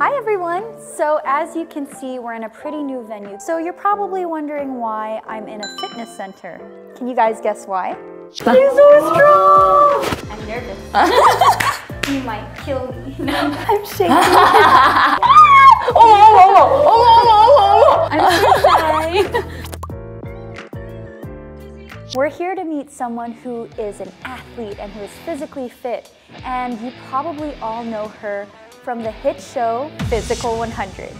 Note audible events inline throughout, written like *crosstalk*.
Hi everyone! So as you can see, we're in a pretty new venue. So you're probably wondering why I'm in a fitness center. Can you guys guess why? She's so strong! I'm nervous. *laughs* you might kill me. *laughs* No. I'm shaking. *laughs* Oh, oh, oh, oh, oh, oh, oh, oh, oh, I'm so shy. We're here to meet someone who is an athlete and who is physically fit, and you probably all know her from the hit show Physical 100.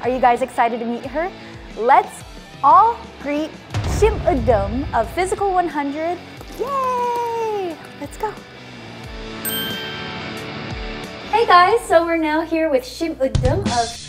Are you guys excited to meet her? Let's all greet Shim Udum of Physical 100. Yay! Let's go. Hey guys, so we're now here with Shim Udum of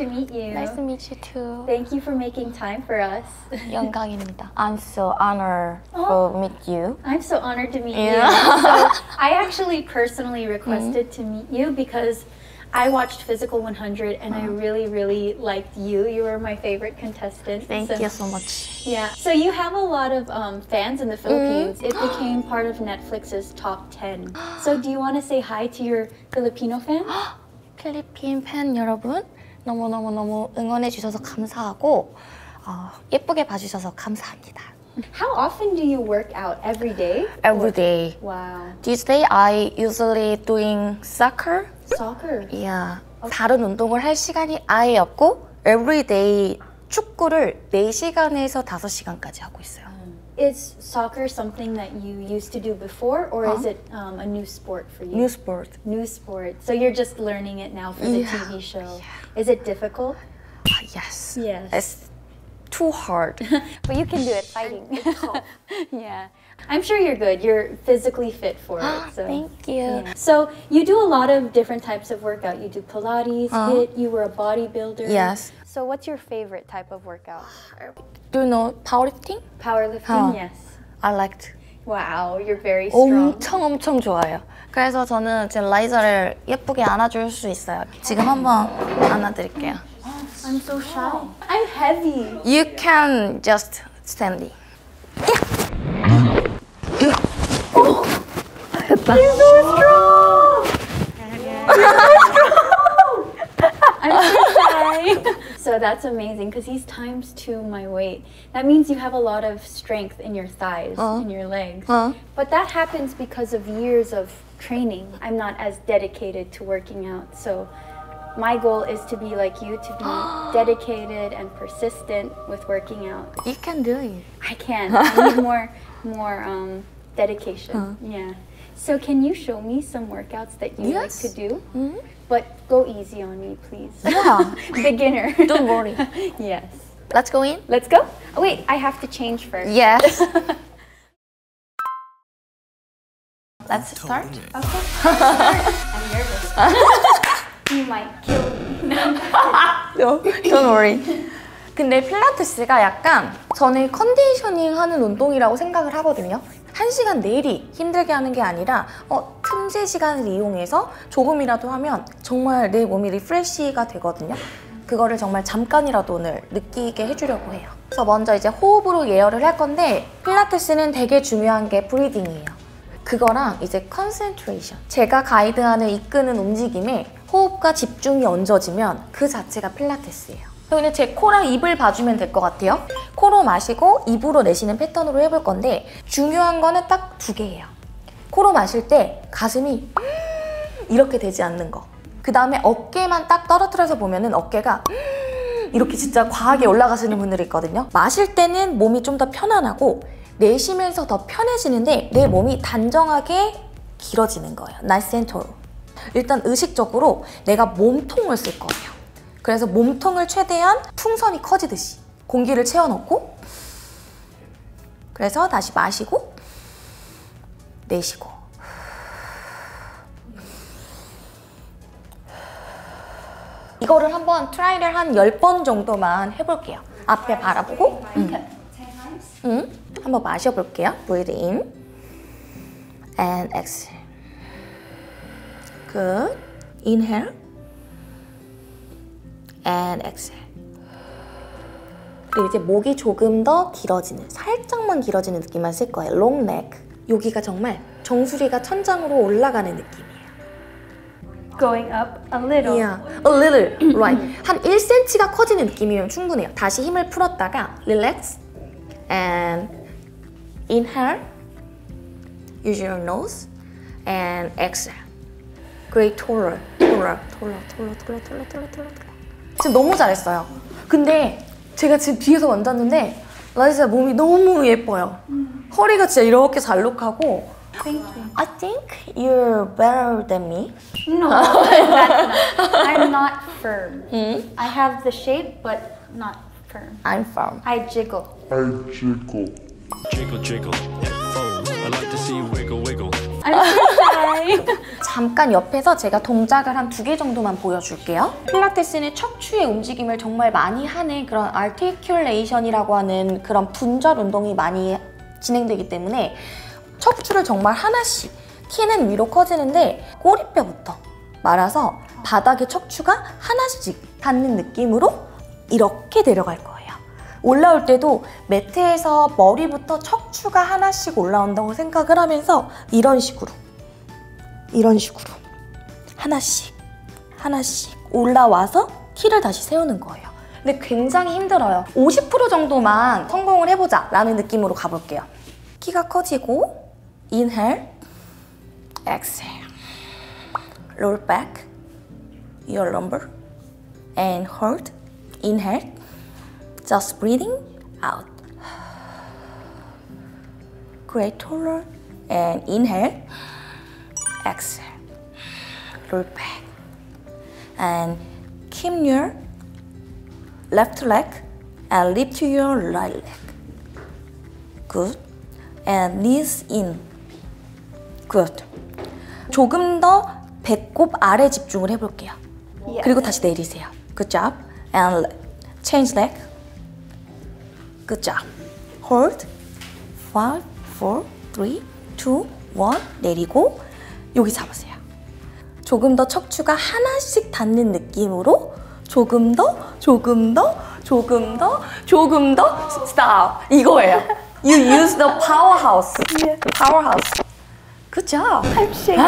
to meet you. Nice to meet you too. Thank you for making time for us. *laughs* 영광입니다. I'm so honored to meet you. I'm so honored to meet Yeah. you. So *laughs* I actually personally requested to meet you because I watched Physical 100 and I really, really liked you. You were my favorite contestant. Thank So- you so much. Yeah. So you have a lot of um, fans in the Philippines. It *gasps* became part of Netflix's top 10. So do you want to say hi to your Filipino fans? 필리핀 팬 여러분 너무너무너무 응원해 주셔서 감사하고 어, 예쁘게 봐주셔서 감사합니다. How often do you work out? Every day? Every day. Wow. These days I usually doing soccer. Soccer. Yeah. 다른 운동을 할 시간이 아예 없고 every day 축구를 4시간에서 5시간까지 하고 있어요. Is soccer something that you used to do before, or is it um, a new sport for you? New sport. New sport. So you're just learning it now for the Yeah. TV show. Is it difficult? Ah, yes. Yes. It's too hard. *laughs* But you can do it fighting. *laughs* yeah. I'm sure you're good. You're physically fit for it. *gasps* So. Thank you. Yeah. So you do a lot of different types of workout. You do Pilates, HIIT. You were a bodybuilder. Yes. So what's your favorite type of workout? Do you know powerlifting? Powerlifting. Huh. Yes. I liked. Wow, you're very strong. 엄청 엄청 좋아해요. 그래서 저는 제 라이자를 예쁘게 안아줄 수 있어요. 지금 한번 안아드릴게요. I'm so shy. I'm heavy. You can just Standing. You're so strong. I'm so shy. So that's amazing because he's times two my weight. That means you have a lot of strength in your thighs in your legs. Uh. But that happens because of years of training. I'm not as dedicated to working out. So my goal is to be like you, to be *gasps* dedicated and persistent with working out. You can do it. I can. I need *laughs* more more um, dedication. Yeah. So can you show me some workouts that you Yes. like to do? But go easy on me, please. Yeah. *laughs* Beginner. *laughs* Don't worry. *laughs* yes. Let's go in. Let's go. Oh, wait, I have to change first. Yes. Let's start. Okay. I'm nervous. you might kill me. No, don't worry. 근데 필라테스가 약간 저는 컨디셔닝 하는 운동이라고 생각을 하거든요. 한 시간 내리 힘들게 하는 게 아니라 어, 틈새 시간을 이용해서 조금이라도 하면 정말 내 몸이 refresh가 되거든요. 그거를 정말 잠깐이라도 오늘 느끼게 해주려고 해요. 그래서 먼저 이제 호흡으로 예열을 할 건데 필라테스는 되게 중요한 게 breathing이에요. 그거랑 이제 concentration. 제가 가이드하는 이끄는 움직임에 호흡과 집중이 얹어지면 그 자체가 필라테스예요. 그냥 제 코랑 입을 봐주면 될 것 같아요. 코로 마시고 입으로 내쉬는 패턴으로 해볼 건데 중요한 거는 딱 두 개예요. 코로 마실 때 가슴이 이렇게 되지 않는 거. 그 다음에 어깨만 딱 떨어뜨려서 보면은 어깨가 이렇게 진짜 과하게 올라가시는 분들이 있거든요. 마실 때는 몸이 좀 더 편안하고 내쉬면서 더 편해지는데 내 몸이 단정하게 길어지는 거예요. 나센터로. 일단 의식적으로 내가 몸통을 쓸 거예요. 그래서 몸통을 최대한 풍선이 커지듯이 공기를 채워넣고 그래서 다시 마시고 내쉬고 이거를 한번 try를 한 10번 정도만 해볼게요. 앞에 바라보고 음. 음. 한번 마셔볼게요. Breathe in and exhale. Good. Inhale and exhale. 그리고 이제 목이 조금 더 길어지는, 살짝만 길어지는 느낌만 쓸 거예요. long neck. 여기가 정말 정수리가 천장으로 올라가는 느낌이에요. Going up a little. Yeah, a little, right. 한 1cm가 커지는 느낌이면 충분해요. 다시 힘을 풀었다가 relax and inhale, use your nose and exhale. Great taller, taller, taller, taller, taller, taller, taller, taller. 지금 너무 잘했어요. 근데 제가 지금 뒤에서 만졌는데 라이사 몸이 너무 예뻐요. 허리가 진짜 이렇게 잘록하고 Thank you. I think you're better than me. No. I'm not firm. I have the shape, but not firm. I'm firm. I jiggle. I jiggle. Jiggle, jiggle. Oh, I like to see you wiggle, wiggle. Shy. *laughs* 잠깐 옆에서 제가 동작을 한 두 개 정도만 보여줄게요. 필라테스는 척추의 움직임을 정말 많이 하는 그런 articulation이라고 하는 그런 분절 운동이 많이 진행되기 때문에 척추를 정말 하나씩 키는 위로 커지는데 꼬리뼈부터 말아서 바닥에 척추가 하나씩 닿는 느낌으로 이렇게 내려갈 거예요. 올라올 때도 매트에서 머리부터 척추가 하나씩 올라온다고 생각을 하면서 이런 식으로 이런 식으로 하나씩 하나씩 올라와서 키를 다시 세우는 거예요. 근데 굉장히 힘들어요. 50% 정도만 성공을 해보자 라는 느낌으로 가볼게요. 키가 커지고 exhale, roll back your lumbar and hold, inhale, just breathing out. Great taller and inhale, exhale, roll back, and keep your left leg and lift your right leg. Good. And knees in. Good. 조금 더 배꼽 아래 집중을 해볼게요. 그리고 다시 내리세요. Good job. And change leg. Good job. Hold. Five, four, three, two, one. 내리고 여기 잡으세요. 조금 더 척추가 하나씩 닿는 느낌으로 조금 더, 조금 더, 조금 더, 조금 더 stop 이거예요. You use the powerhouse. Powerhouse. Good job. I'm shaking.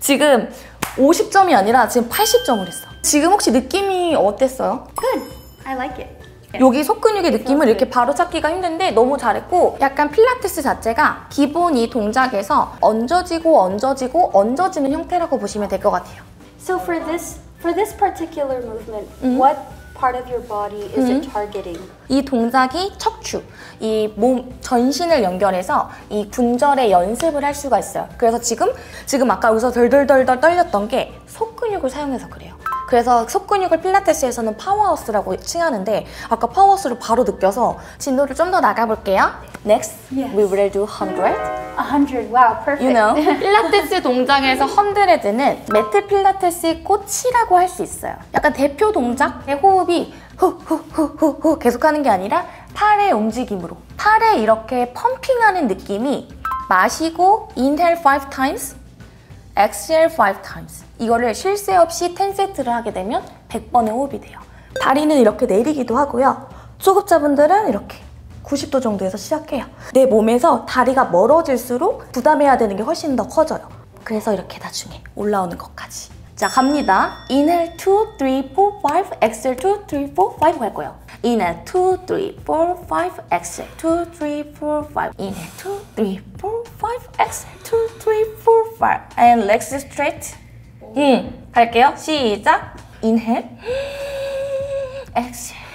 지금 50점이 아니라 지금 80점을 했어. 지금 혹시 느낌이 어땠어요? Good. I like it. 여기 속근육의 느낌을 이렇게 바로 찾기가 힘든데 너무 잘했고 약간 필라테스 자체가 기본 이 동작에서 얹어지고 얹어지고 얹어지는 형태라고 보시면 될 것 같아요. So for this for this particular movement, what part of your body is it targeting? 이 동작이 척추, 이 몸 전신을 연결해서 이 군절의 연습을 할 수가 있어요. 그래서 지금 지금 아까 여기서 덜덜덜덜 떨렸던 게 속근육을 사용해서 그래요. 그래서 속근육을 필라테스에서는 powerhouse라고 칭하는데 아까 powerhouse를 바로 느껴서 진도를 좀 더 나가볼게요. Next, Yes. we will do 100. A hundred. Wow, perfect. You know, *laughs* 필라테스 동작에서 hundred는 매트 필라테스의 꽃이라고 할 수 있어요. 약간 대표 동작, 내 호흡이 후후후후후 계속하는 게 아니라 팔의 움직임으로 팔에 이렇게 pumping하는 느낌이 마시고 inhale 5 times, exhale 5 times 이거를 쉴새 없이 10세트를 하게 되면 100번의 호흡이 돼요. 다리는 이렇게 내리기도 하고요. 초급자분들은 이렇게 90도 정도에서 시작해요. 내 몸에서 다리가 멀어질수록 부담해야 되는 게 훨씬 더 커져요. 그래서 이렇게 나중에 올라오는 것까지. 자, 갑니다. inhale 2, 3, 4, 5, exhale 2, 3, 4, 5 할 거예요. inhale 2, 3, 4, 5, exhale 2, 3, 4, 5. inhale 2, 3, 4, 5, exhale 2, 3, 4, 5. and legs straight. 음, 할게요. 시작. inhale. exhale.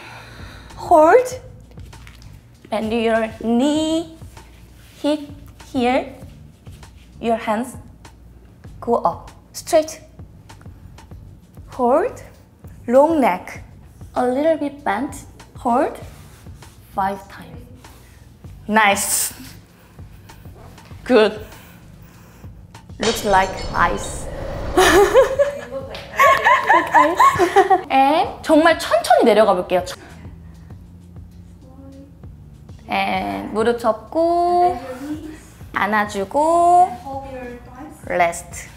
hold. Bend your knee, hip here. Your hands go up, straight. Hold, long neck, a little bit bent. Hold, five times. Nice. Good. Looks like ice. like ice. And 정말 천천히 내려가 볼게요. And 무릎 접고 안아주고 rest.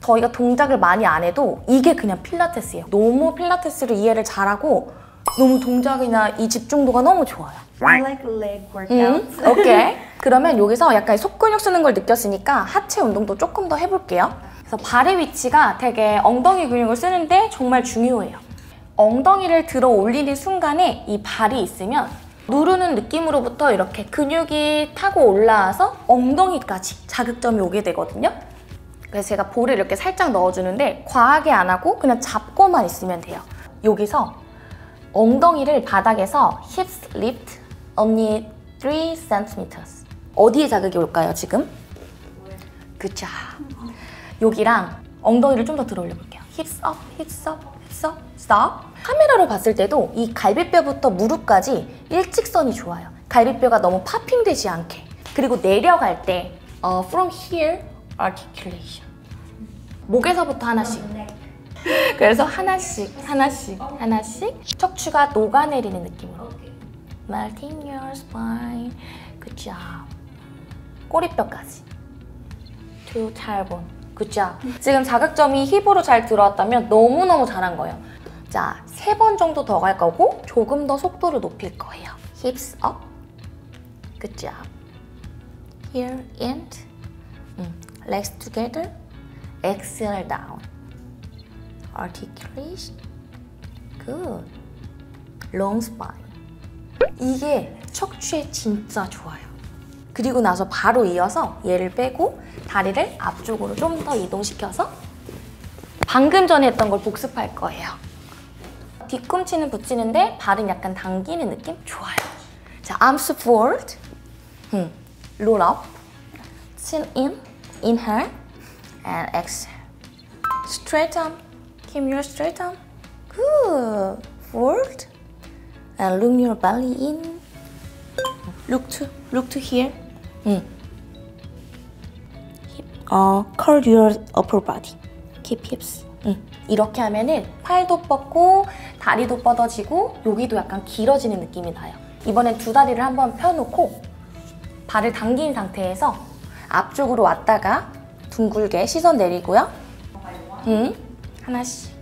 저희가 동작을 많이 안 해도 이게 그냥 필라테스예요. 너무 필라테스를 이해를 잘하고 너무 동작이나 이 집중도가 너무 좋아요. I like leg 음, workouts. 오케이. 그러면 여기서 약간 속근육 쓰는 걸 느꼈으니까 하체 운동도 조금 더 해볼게요. 그래서 발의 위치가 되게 엉덩이 근육을 쓰는데 정말 중요해요. 엉덩이를 들어 올리는 순간에 이 발이 있으면 누르는 느낌으로부터 이렇게 근육이 타고 올라와서 엉덩이까지 자극점이 오게 되거든요. 그래서 제가 볼을 이렇게 살짝 넣어주는데 과하게 안 하고 그냥 잡고만 있으면 돼요. 여기서 엉덩이를 바닥에서 hips lift only 3 cm. 어디에 자극이 올까요, 지금? 그쵸. 여기랑 엉덩이를 좀 더 들어 올려볼게요. hips up, hips up, hips up, stop. 카메라로 봤을 때도 이 갈비뼈부터 무릎까지 일직선이 좋아요. 갈비뼈가 너무 파핑되지 않게. 그리고 내려갈 때 어, from here articulation. 목에서부터 하나씩. 그래서 하나씩, 하나씩, 하나씩 척추가 녹아내리는 느낌으로. Melting your spine. Good job. 꼬리뼈까지. to tailbone. Good job. 지금 자극점이 힙으로 잘 들어왔다면 너무너무 잘한 거예요. 자, 세 번 정도 더 갈 거고 조금 더 속도를 높일 거예요. Hips up. Good job. Here and 음, legs together. Exhale down. Articulation. Good. Long spine. 이게 척추에 진짜 좋아요. 그리고 나서 바로 이어서 얘를 빼고 다리를 앞쪽으로 좀 더 이동시켜서 방금 전에 했던 걸 복습할 거예요. 뒤꿈치는 붙이는데 발은 약간 당기는 느낌? 좋아요. 자, arms forward. 음, roll up. chin in. Inhale. And exhale. Straight arm. Keep your straight arm. Good. Forward. And look your belly in. Look to look to here. 음. Hip. 어, curl your upper body. Keep hips. 음. 이렇게 하면은 팔도 뻗고 다리도 뻗어지고 여기도 약간 길어지는 느낌이 나요. 이번엔 두 다리를 한번 펴놓고 발을 당긴 상태에서 앞쪽으로 왔다가 둥글게 시선 내리고요. 음. 하나씩.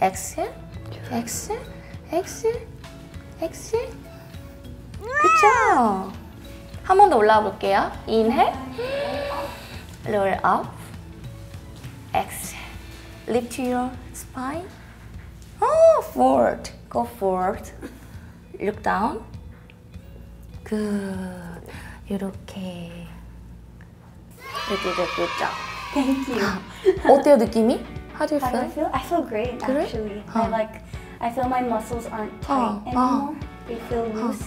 엑셀, 엑셀, 엑셀, 엑셀. 그쵸? 한 번 더 올라와 볼게요. 인해, roll up, exhale, lift your spine. Oh, down. Good. 이렇게. 이렇게 이렇게 good Thank you. job. 어때요 느낌이? How do you How do I feel? feel? I feel great 그래? actually. I 어. like I feel my muscles aren't 어, tight 어. anymore. They feel loose.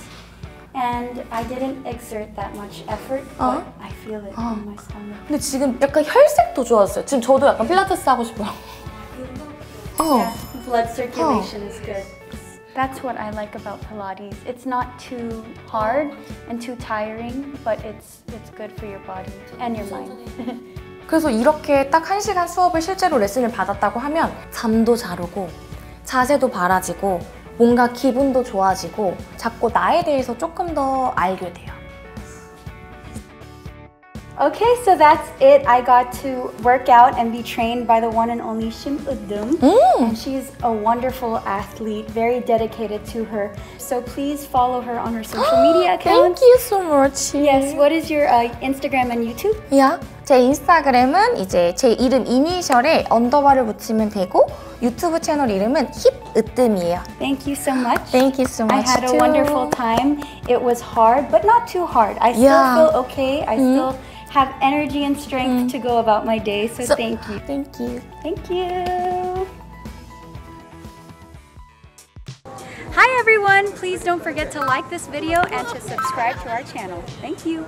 And I didn't exert that much effort, 어. but I feel it 어. in my stomach. 근데 지금 약간 혈색도 좋았어요. 지금 저도 약간 필라테스 하고 싶어요. 어. Yeah, blood circulation is good. That's what I like about Pilates. It's not too hard and too tiring, but it's it's good for your body and your mind. 그래서 이렇게 딱 한 시간 수업을 실제로 레슨을 받았다고 하면 잠도 잘 오고 자세도 바라지고 뭔가 기분도 좋아지고 자꾸 나에 대해서 조금 더 알게 돼요. Okay, so that's it. I got to work out and be trained by the one and only Shim Udum. And she's a wonderful athlete, very dedicated to her. So please follow her on her social *gasps* media Thank accounts. you so much. Yes, what is your uh, Instagram and YouTube? 야, 제 인스타그램은 이제 제 이름 이니셜에 언더바를 붙이면 되고 유튜브 채널 이름은 힙으뜸이에요. Thank you so much. Thank you so I much. had a too. wonderful time. It was hard, but not too hard. I still Yeah. feel okay. I still have energy and strength mm. to go about my day. So, So- thank you. Thank you. Thank you. Hi everyone! Please don't forget to like this video and to subscribe to our channel. Thank you.